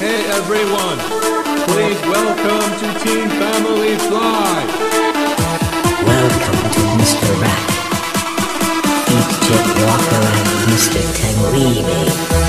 Hey everyone, please welcome to Team Family Fly. Welcome to Mr. Rat. Eat Chhik Walker and Mr. Tanglini.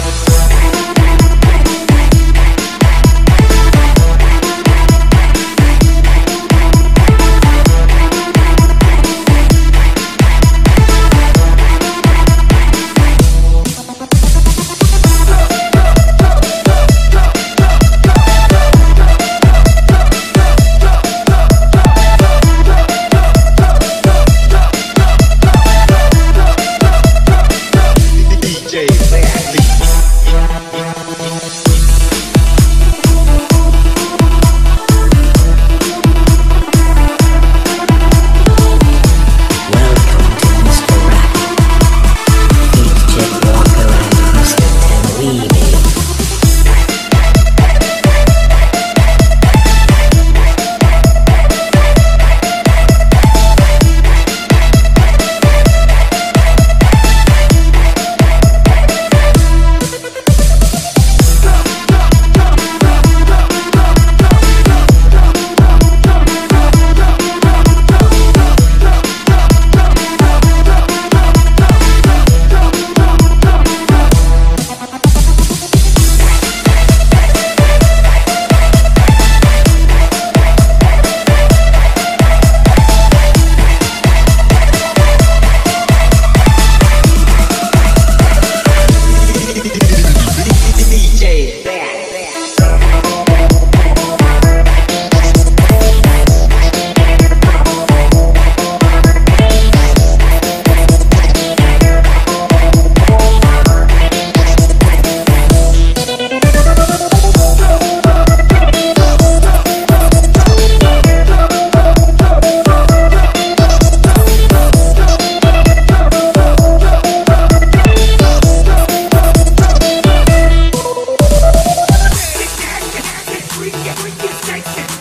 shake it.